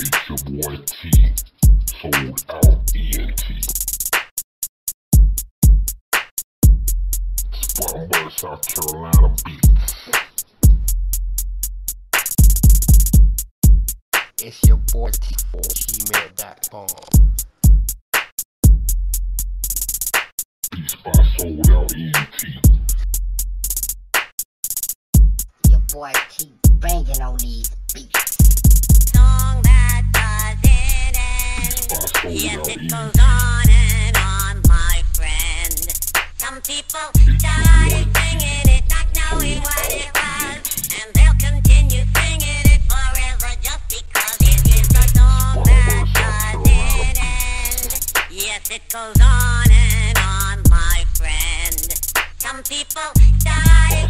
It's your boy T, sold out ENT. Spartanburg, South Carolina beats. It's your boy T4 gmail.com. Beats by sold out ENT. Your boy keep banging on these beats. Yes, it goes on and on, my friend. Some people started singing it, not knowing what it was, and they'll continue singing it forever just because it is a song that doesn't end. Yes, it goes on and on, my friend. Some people started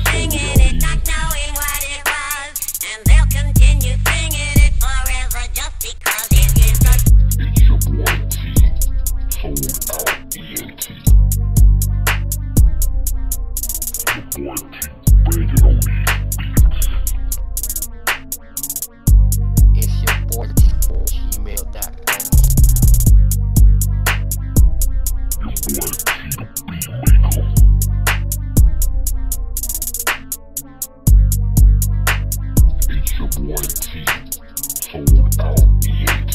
Your boy T, banging on these beats. It's your boy T4 gmail.com. Your boy T, the beat maker. It's your boy T, sold out ENT.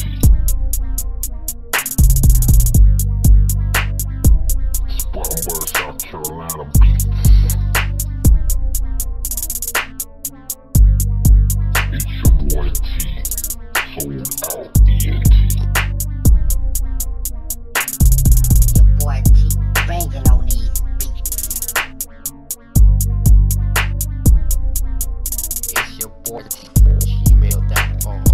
Spartanburg, South Carolina gmail.com.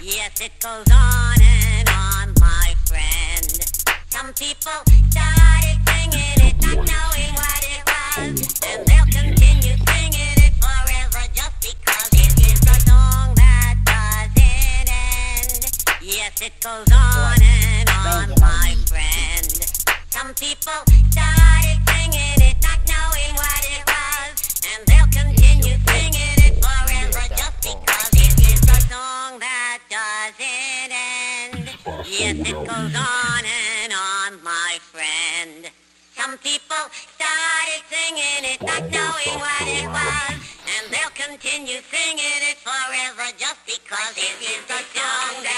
Yes, it goes on and on, my friend. Some people started it goes on and on, my friend. Some people started singing it, not knowing what it was, and they'll continue singing it forever just because it is a song that doesn't end. Yes, it goes on and on, my friend. Some people started singing it, not knowing what it was, and they'll continue singing it forever just because it is a song that